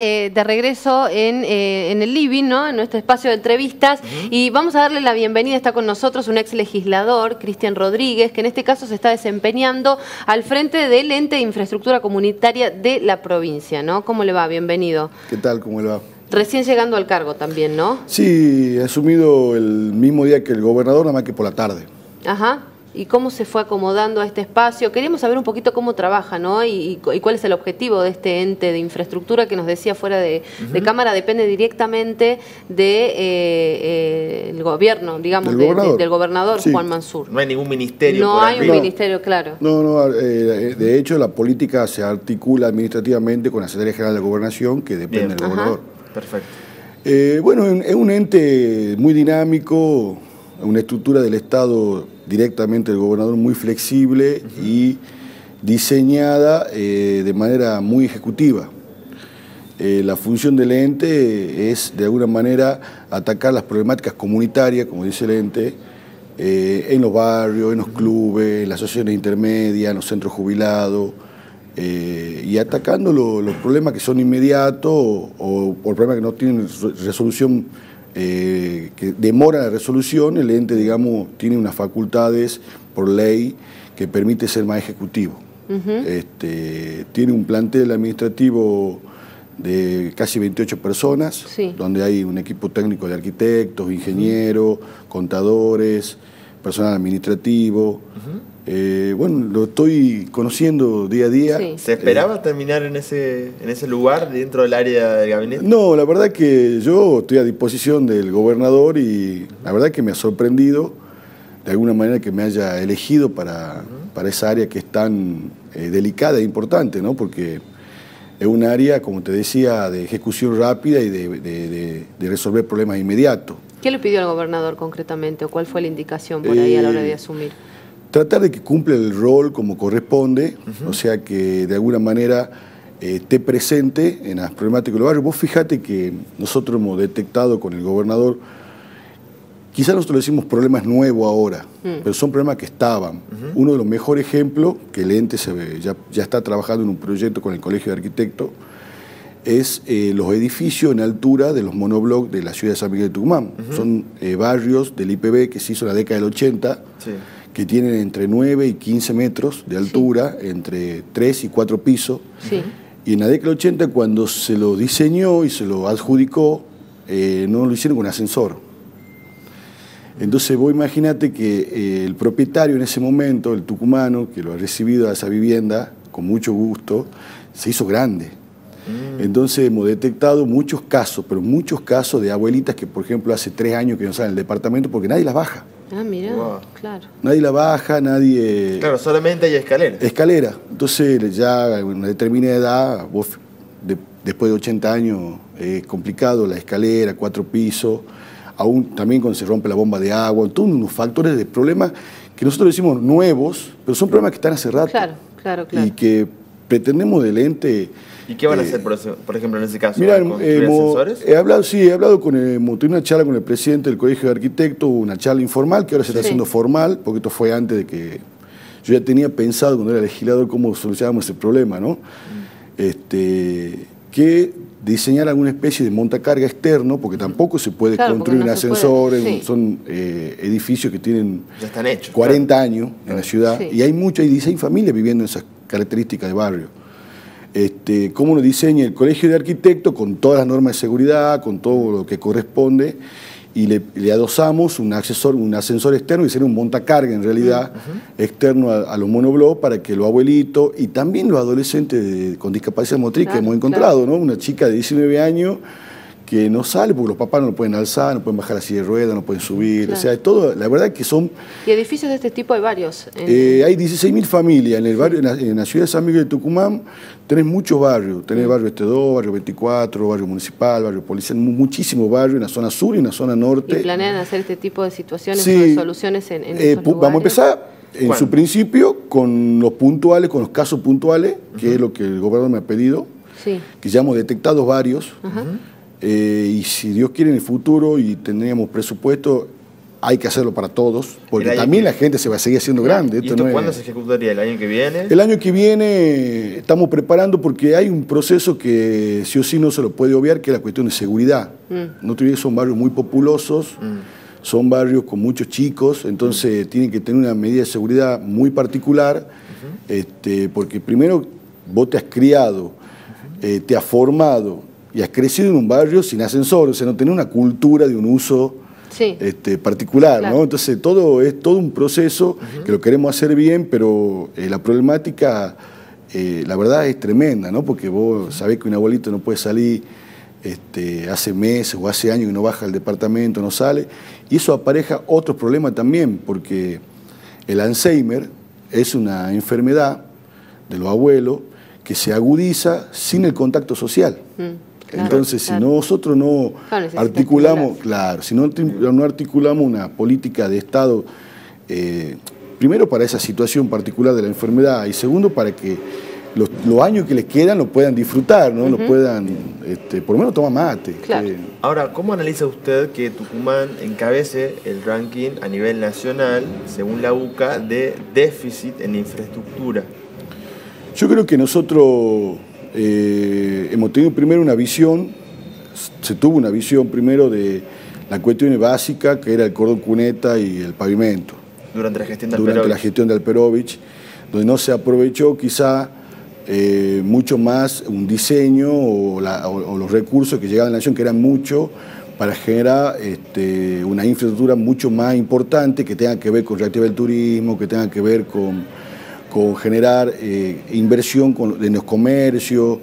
Eh, de regreso en, eh, en, el living, ¿no? en nuestro espacio de entrevistas, y vamos a darle la bienvenida, está con nosotros un ex legislador, Cristian Rodríguez, que en este caso se está desempeñando al frente del ente de infraestructura comunitaria de la provincia, ¿no? ¿Cómo le va? Bienvenido. ¿Qué tal? ¿Cómo le va? Recién llegando al cargo también, ¿no? Sí, he asumido el mismo día que el gobernador, nada más que por la tarde. Ajá y cómo se fue acomodando a este espacio. Queríamos saber un poquito cómo trabaja, ¿no? Y, cuál es el objetivo de este ente de infraestructura que nos decía fuera de, cámara, depende directamente del de, eh, eh, gobierno, digamos, del gobernador, Juan Mansur. No hay ningún ministerio. No hay un ministerio, claro. No, no, eh, de hecho la política se articula administrativamente con la Secretaría General de Gobernación, que depende del gobernador. Perfecto. bueno, es un ente muy dinámico, una estructura del Estado directamente del gobernador muy flexible y diseñada eh, de manera muy ejecutiva. Eh, la función del ente es, de alguna manera, atacar las problemáticas comunitarias, como dice el ente, eh, en los barrios, en los clubes, en las asociaciones intermedias, en los centros jubilados, y atacando los problemas que son inmediatos o, o, problemas que no tienen resolución eh, que demora la resolución, el ente, digamos, tiene unas facultades por ley que permite ser más ejecutivo. este, tiene un plantel administrativo de casi 28 personas, donde hay un equipo técnico de arquitectos, ingenieros, contadores, personal administrativo. Eh, bueno, lo estoy conociendo día a día. ¿Se esperaba terminar en ese, en ese lugar dentro del área del gabinete? No, la verdad que yo estoy a disposición del gobernador y la verdad que me ha sorprendido de alguna manera que me haya elegido para, para esa área que es tan eh, delicada e importante, ¿no? Porque es un área, como te decía, de ejecución rápida y de, resolver problemas inmediatos. ¿Qué le pidió al gobernador concretamente o cuál fue la indicación por ahí a la hora de eh, asumir? tratar de que cumpla el rol como corresponde, o sea que de alguna manera eh, esté presente en las problemáticas del barrio. Vos fíjate que nosotros hemos detectado con el gobernador, quizás nosotros decimos problemas nuevos ahora, mm. pero son problemas que estaban. Uno de los mejores ejemplos, que el ente se ve, ya, ya, está trabajando en un proyecto con el Colegio de Arquitectos, es eh, los edificios en altura de los monoblocks de la ciudad de San Miguel de Tucumán. Son eh, barrios del IPB que se hizo en la década del 80. Sí que tienen entre 9 y 15 metros de altura, entre 3 y 4 pisos. Y en la década del 80, cuando se lo diseñó y se lo adjudicó, eh, no lo hicieron con ascensor. Entonces vos imaginate que el propietario en ese momento, el tucumano, que lo ha recibido a esa vivienda con mucho gusto, se hizo grande. Mm. Entonces hemos detectado muchos casos, pero muchos casos de abuelitas que, por ejemplo, hace tres años que no salen del departamento porque nadie las baja. Ah, mira, claro. Nadie la baja, nadie... Claro, solamente hay escalera. Escalera. Entonces ya en una determinada edad, vos, después de 80 años, es complicado, la escalera, cuatro pisos, aún también cuando se rompe la bomba de agua, todos unos factores de problemas que nosotros decimos nuevos, pero son problemas que están hace rato. Claro, claro, claro. Y que pretendemos del ente ¿Y qué van a hacer, por, ejemplo, en ese caso? Mira, He hablado, sí, he hablado con el, tuve una charla con el presidente del Colegio de Arquitectos, una charla informal que ahora se está haciendo formal, porque esto fue antes de que yo ya tenía pensado cuando era legislador cómo solucionábamos ese problema, ¿no? Mm. Este, que diseñar alguna especie de montacarga externo, porque tampoco se puede construir un ascensor, son eh, edificios que tienen 40 años en la ciudad, y hay muchas, hay 16 familias viviendo en esas características de barrio. Este, cómo lo diseña el Colegio de Arquitectos con todas las normas de seguridad, con todo lo que corresponde, y le, adosamos un, asesor, un ascensor externo y sería un montacarga en realidad externo a, los monoblocks para que los abuelitos y también los adolescentes con discapacidad motriz que hemos encontrado, ¿no? Una chica de 19 años que no sale porque los papás no lo pueden alzar, no pueden bajar la silla de ruedas, no pueden subir. O sea, es todo, la verdad que son... ¿Y edificios de este tipo hay varios? Eh, hay 16.000 familias en el barrio, en la, ciudad de San Miguel de Tucumán, tenés muchos barrios, tenés barrio Este 2, barrio 24, barrio municipal, barrio policial, muchísimos barrios en la zona sur y en la zona norte. ¿Y planean hacer este tipo de situaciones o de soluciones en, en eh, Vamos a empezar en su principio con los puntuales, con los casos puntuales, que es lo que el gobernador me ha pedido, que ya hemos detectado varios. Eh, y si Dios quiere en el futuro y tendríamos presupuesto, hay que hacerlo para todos, porque también la gente se va a seguir haciendo grande. ¿Y esto cuándo se ejecutaría? ¿El año que viene? El año que viene estamos preparando porque hay un proceso que sí o sí no se lo puede obviar, que es la cuestión de seguridad. Mm. No te son barrios muy populosos, mm. son barrios con muchos chicos, entonces mm. tienen que tener una medida de seguridad muy particular, este, porque primero vos te has criado, eh, te has formado y has crecido en un barrio sin ascensor, o sea, no tenés una cultura de un uso este, particular, ¿no? Entonces todo es todo un proceso que lo queremos hacer bien, pero eh, la problemática, eh, la verdad es tremenda, ¿no? Porque vos sabés que un abuelito no puede salir este, hace meses o hace años que no baja al departamento, no sale, y eso apareja otros problemas también, porque el Alzheimer es una enfermedad de los abuelos que se agudiza sin el contacto social. Entonces, si nosotros no articulamos, claro, si no, no, articulamos una política de Estado, eh, primero para esa situación particular de la enfermedad y segundo para que los, años que les quedan lo puedan disfrutar, ¿no? Lo puedan, este, por lo menos tomar mate. Ahora, ¿cómo analiza usted que Tucumán encabece el ranking a nivel nacional, según la UCA, de déficit en infraestructura? Yo creo que nosotros eh, hemos tenido primero una visión, se tuvo una visión primero de la cuestión básica, que era el cordón cuneta y el pavimento. Durante la gestión de Durante la gestión de Alperovich, donde no se aprovechó quizá eh, mucho más un diseño o, los recursos que llegaban a la nación, que eran muchos, para generar este, una infraestructura mucho más importante que tenga que ver con reactivar el turismo, que tenga que ver con con generar eh, inversión en los comercios.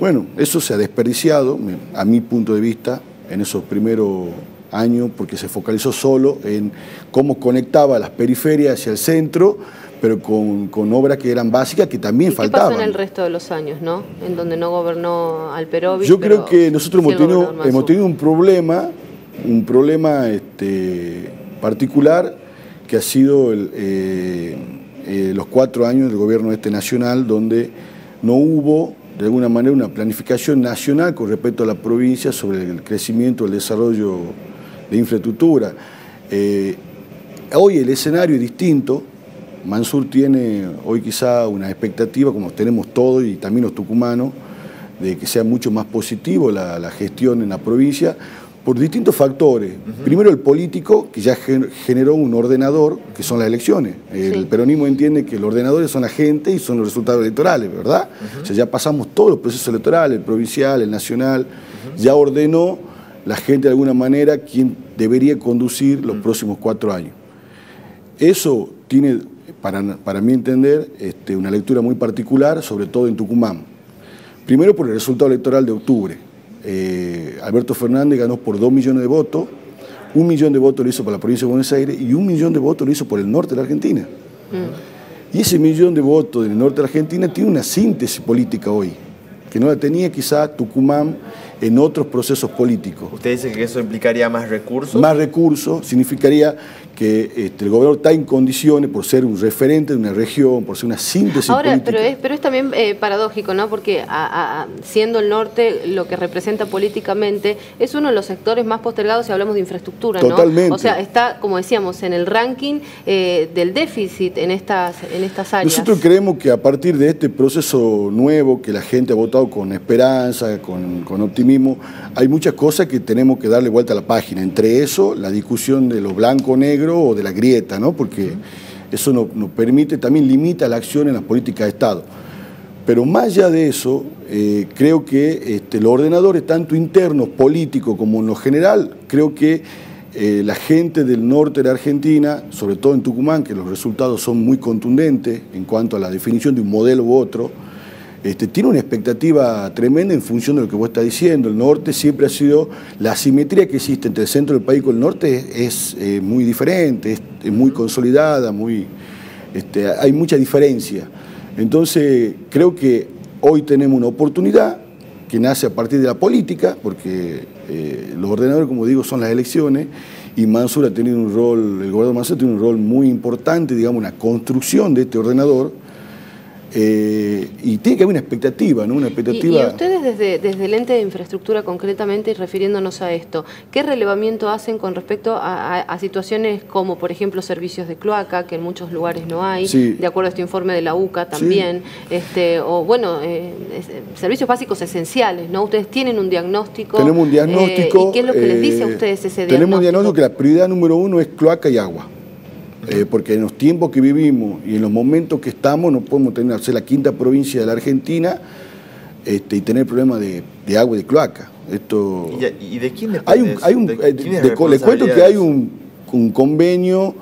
Bueno, eso se ha desperdiciado, a mi punto de vista, en esos primeros años, porque se focalizó solo en cómo conectaba las periferias hacia el centro, pero con, obras que eran básicas que también faltaban. ¿Qué pasó en el resto de los años, no? En donde no gobernó Alperovich. Yo creo que nosotros hemos tenido, hemos tenido, un problema, un problema este, particular que ha sido el, eh, eh, los cuatro años del gobierno este nacional, donde no hubo de alguna manera una planificación nacional con respecto a la provincia sobre el crecimiento, el desarrollo de infraestructura. Eh, hoy el escenario es distinto, Mansur tiene hoy quizá una expectativa, como tenemos todos y también los tucumanos, de que sea mucho más positivo la, la gestión en la provincia por distintos factores. Primero el político, que ya generó un ordenador, que son las elecciones. El peronismo entiende que los ordenadores son la gente y son los resultados electorales, ¿verdad? O sea, ya pasamos todos los procesos electorales, el provincial, el nacional, ya ordenó la gente de alguna manera quien debería conducir los próximos cuatro años. Eso tiene, para, para mi entender, este, una lectura muy particular, sobre todo en Tucumán. Primero por el resultado electoral de octubre eh, Alberto Fernández ganó por dos millones de votos, un millón de votos lo hizo por la provincia de Buenos Aires y un millón de votos lo hizo por el norte de la Argentina. Mm. Y ese millón de votos del norte de la Argentina tiene una síntesis política hoy, que no la tenía quizá Tucumán en otros procesos políticos. ¿Usted dice que eso implicaría más recursos? Más recursos significaría que este, el gobernador está en condiciones por ser un referente de una región, por ser una síntesis Ahora, pero es, pero es también eh, paradójico, ¿no? Porque siendo el norte lo que representa políticamente, es uno de los sectores más postergados si hablamos de infraestructura, ¿no? Totalmente. O sea, está, como decíamos, en el ranking eh, del déficit en estas, en estas áreas. Nosotros creemos que a partir de este proceso nuevo, que la gente ha votado con esperanza, con, con optimismo, hay muchas cosas que tenemos que darle vuelta a la página. Entre eso, la discusión de lo blanco-negro, o de la grieta, ¿no? porque eso nos, permite, también limita la acción en las políticas de Estado. Pero más allá de eso, eh, creo que este, los ordenadores, tanto internos, políticos como en lo general, creo que eh, la gente del norte de Argentina, sobre todo en Tucumán, que los resultados son muy contundentes en cuanto a la definición de un modelo u otro, este, tiene una expectativa tremenda en función de lo que vos estás diciendo. El norte siempre ha sido, la asimetría que existe entre el centro del país y el norte es, eh, muy diferente, es, muy consolidada, muy, este, hay mucha diferencia. Entonces, creo que hoy tenemos una oportunidad que nace a partir de la política, porque eh, los ordenadores, como digo, son las elecciones, y Mansur ha tenido un rol, el gobernador Mansur tiene un rol muy importante, digamos, una construcción de este ordenador, Eh, y tiene que haber una expectativa, ¿no? Una expectativa. ¿Y, ustedes desde, desde el ente de infraestructura concretamente y refiriéndonos a esto, qué relevamiento hacen con respecto a, situaciones como, por ejemplo, servicios de cloaca, que en muchos lugares no hay, de acuerdo a este informe de la UCA también, este, o bueno, eh, servicios básicos esenciales, ¿no? Ustedes tienen un diagnóstico. Tenemos un diagnóstico. Eh, ¿Y qué es lo que les dice a ustedes ese diagnóstico? Tenemos un diagnóstico que la prioridad número uno es cloaca y agua. Eh, porque en los tiempos que vivimos y en los momentos que estamos no podemos tener, ser la quinta provincia de la Argentina este, y tener problemas de, agua y de cloaca. Esto, ¿Y, de quién hay un, hay un, eh, Les cuento que hay un, convenio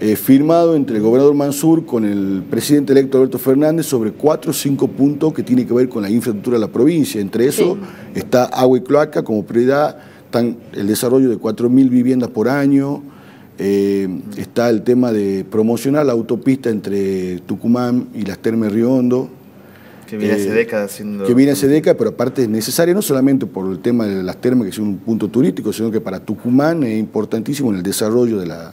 eh, firmado entre el gobernador Mansur con el presidente electo Alberto Fernández sobre cuatro o cinco puntos que tienen que ver con la infraestructura de la provincia. Entre eso está agua y cloaca como prioridad, están el desarrollo de 4.000 viviendas por año, eh, está el tema de promocionar la autopista entre Tucumán y las Termas Río Hondo. Que viene hace eh, décadas siendo... Que viene hace décadas, pero aparte es necesaria no solamente por el tema de las termas, que es un punto turístico, sino que para Tucumán es importantísimo en el desarrollo de la,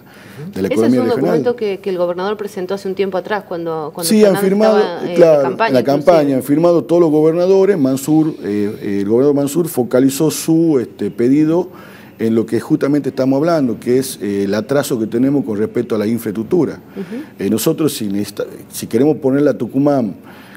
de la economía regional. Ese es un documento que, el gobernador presentó hace un tiempo atrás, cuando, cuando sí, han firmado, eh, claro, campaña, en la campaña han firmado todos los gobernadores. Mansur, el gobernador Mansur focalizó su este, pedido en lo que justamente estamos hablando, que es eh, el atraso que tenemos con respecto a la infraestructura. Eh, nosotros, si, si queremos poner a Tucumán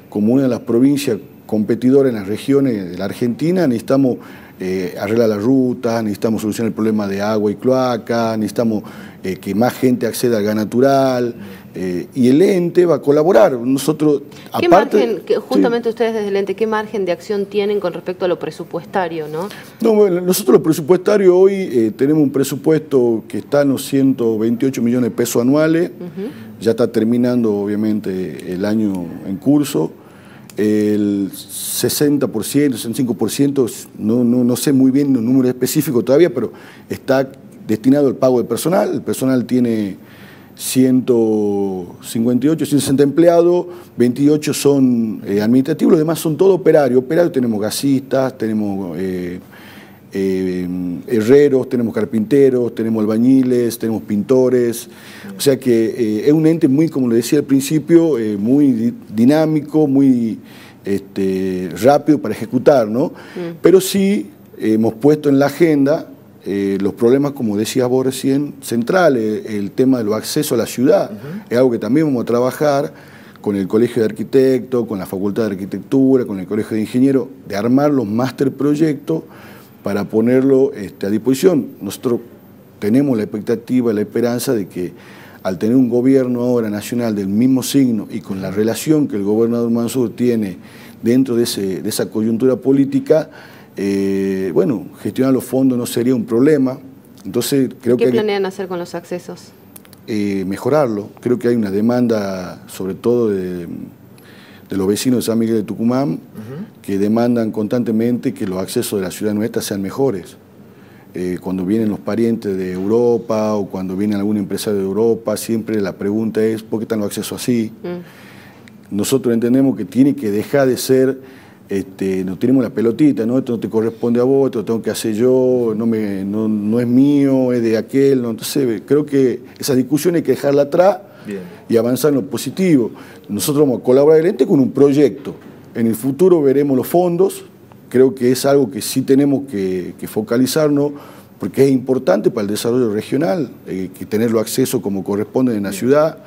como una de las provincias competidoras en las regiones de la Argentina, necesitamos eh, arreglar las rutas, necesitamos solucionar el problema de agua y cloaca, necesitamos eh, que más gente acceda al gas natural eh, y el ente va a colaborar. Nosotros, ¿Qué margen, justamente ustedes desde el ente, qué margen de acción tienen con respecto a lo presupuestario? No, no bueno, nosotros lo presupuestario hoy tenemos un presupuesto que está en los 128 millones de pesos anuales, ya está terminando obviamente el año en curso el 60%, 65%, no, no, no sé muy bien los números específicos todavía, pero está destinado al pago de personal. El personal tiene 158, 160 empleados, 28 son eh, administrativos, los demás son todo operarios. Operarios tenemos gasistas, tenemos eh, eh, herreros, tenemos carpinteros, tenemos albañiles, tenemos pintores. O sea que es un ente muy, como le decía al principio, muy dinámico, muy este, rápido para ejecutar, ¿no? Mm. Pero sí hemos puesto en la agenda los problemas, como decías vos recién, centrales, el tema de los accesos a la ciudad. Es algo que también vamos a trabajar con el Colegio de Arquitectos, con la Facultad de Arquitectura, con el Colegio de Ingenieros, de armar los máster proyectos para ponerlo este, a disposición. Nosotros tenemos la expectativa, la esperanza de que al tener un gobierno ahora nacional del mismo signo y con la relación que el gobernador Mansur tiene dentro de, esa coyuntura política, eh, bueno, gestionar los fondos no sería un problema. Entonces, creo ¿Qué planean hacer con los accesos? Eh, mejorarlo. Creo que hay una demanda, sobre todo de, de los vecinos de San Miguel de Tucumán que demandan constantemente que los accesos de la ciudad nuestra sean mejores. Eh, cuando vienen los parientes de Europa o cuando viene algún empresario de Europa, siempre la pregunta es ¿por qué están los accesos así? Mm. Nosotros entendemos que tiene que dejar de ser, este, no tenemos la pelotita, ¿no? esto no te corresponde a vos, esto lo tengo que hacer yo, no, me, no, es mío, es de aquel. Entonces creo que esa discusión hay que dejarla atrás y avanzar en lo positivo. Nosotros vamos a colaborar el con un proyecto. En el futuro veremos los fondos. Creo que es algo que sí tenemos que, focalizarnos porque es importante para el desarrollo regional, eh, que tenerlo acceso como corresponde en la ciudad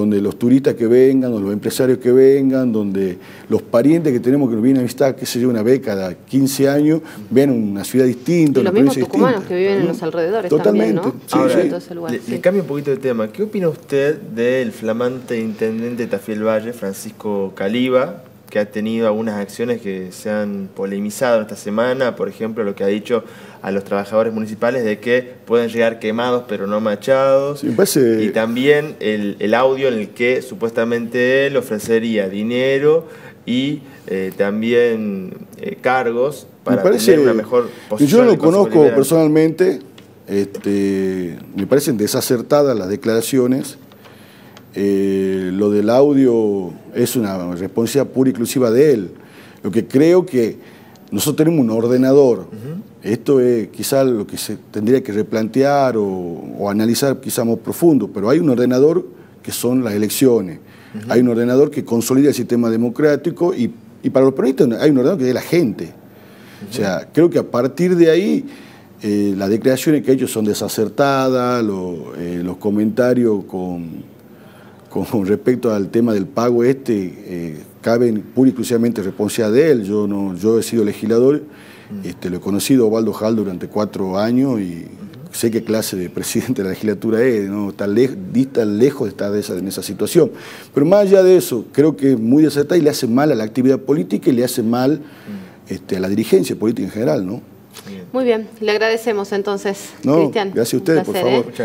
donde los turistas que vengan, o los empresarios que vengan, donde los parientes que tenemos que nos vienen a visitar, qué sé yo, una vez cada 15 años, vean una ciudad distinta. Y los mismos tucumanos que viven en los alrededores Totalmente. también, ¿no? le, cambio un poquito de tema. ¿Qué opina usted del flamante intendente de Tafiel Valle, Francisco Caliba, que ha tenido algunas acciones que se han polemizado esta semana, por ejemplo, lo que ha dicho a los trabajadores municipales de que pueden llegar quemados pero no machados. Y también el, audio en el que supuestamente él ofrecería dinero y eh, también eh, cargos para tener una mejor posición. Yo lo conozco personalmente, este, me parecen desacertadas las declaraciones eh, lo del audio es una responsabilidad pura y exclusiva de él. Lo que creo que nosotros tenemos un ordenador. Esto es quizás lo que se tendría que replantear o, analizar quizás más profundo, pero hay un ordenador que son las elecciones. Hay un ordenador que consolida el sistema democrático y, para los peronistas hay un ordenador que es la gente. O sea, creo que a partir de ahí eh, las declaraciones que ellos son desacertadas, eh, los comentarios con, con respecto al tema del pago este, eh, caben pura y exclusivamente responsabilidad de él. Yo, no, yo he sido legislador, este, lo he conocido a Osvaldo Hall durante cuatro años y sé qué clase de presidente de la legislatura es, ¿no? está, lejos de estar en esa situación. Pero más allá de eso, creo que es muy desacertada y le hace mal a la actividad política y le hace mal este, a la dirigencia política en general. ¿no? Muy bien, le agradecemos entonces, Cristian. Gracias a ustedes, por favor. ¿eh?